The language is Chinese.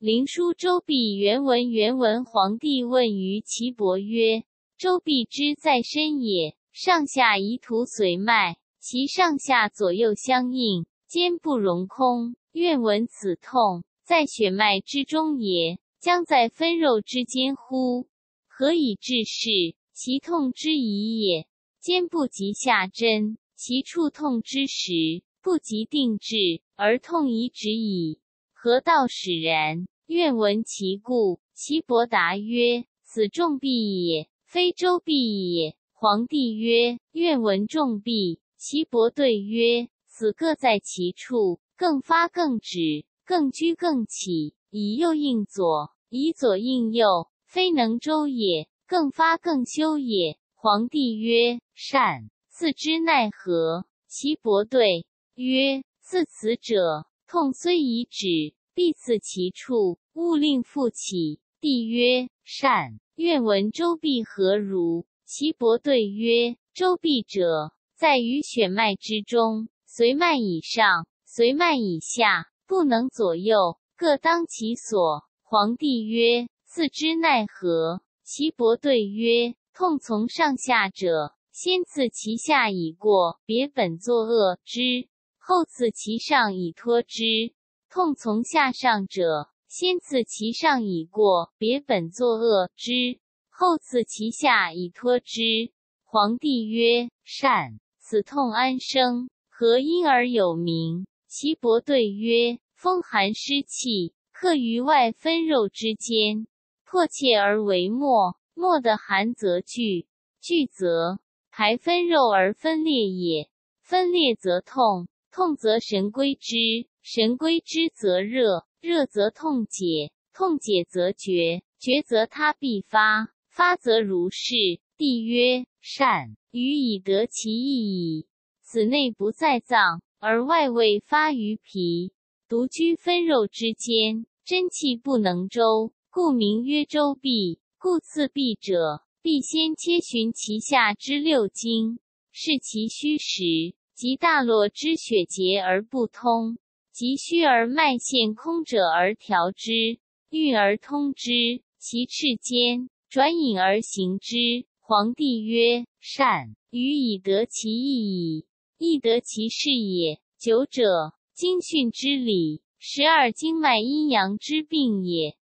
灵枢周必原文原文皇帝问于岐伯曰：周必之在身也，上下以图随脉，其上下左右相应，坚不容空。愿闻此痛在血脉之中也，将在分肉之间乎？何以治是？其痛之疑也。坚不及下针，其触痛之时不及定志，而痛已止矣。何道使然？愿闻其故。岐伯答曰：此众必也，非周臂也。皇帝曰：愿闻众必。岐伯对曰：此各在其处。更发更止，更居更起，以右应左，以左应右，非能周也。更发更修也。皇帝曰：善。自之奈何？其伯对曰：自此者，痛虽已止，必刺其处，勿令复起。帝曰：善。愿闻周必何如？其伯对曰：周必者，在于血脉之中，随脉以上。随脉以下，不能左右，各当其所。皇帝曰：赐之奈何？岐伯对曰：痛从上下者，先刺其下以过，别本作恶之；后刺其上以托之。痛从下上者，先刺其上以过，别本作恶之；后刺其下以托之。皇帝曰：善。此痛安生？何因而有名？岐伯对曰：风寒湿气，克于外分肉之间，迫切而为末。末的寒则聚，聚则排分肉而分裂也。分裂则痛，痛则神归之，神归之则热，热则痛解，痛解则绝，绝则他必发，发则如是。帝曰：善。予以得其意矣。此内不在脏。而外味发于皮，独居分肉之间，真气不能周，故名曰周闭。故次闭者，必先切寻其下之六经，视其虚实，及大络之血结而不通，及虚而脉陷空者而调之，运而通之。其赤间，转引而行之。皇帝曰：善。予以得其意矣。亦得其事也。九者，经训之理，十二经脉阴阳之病也。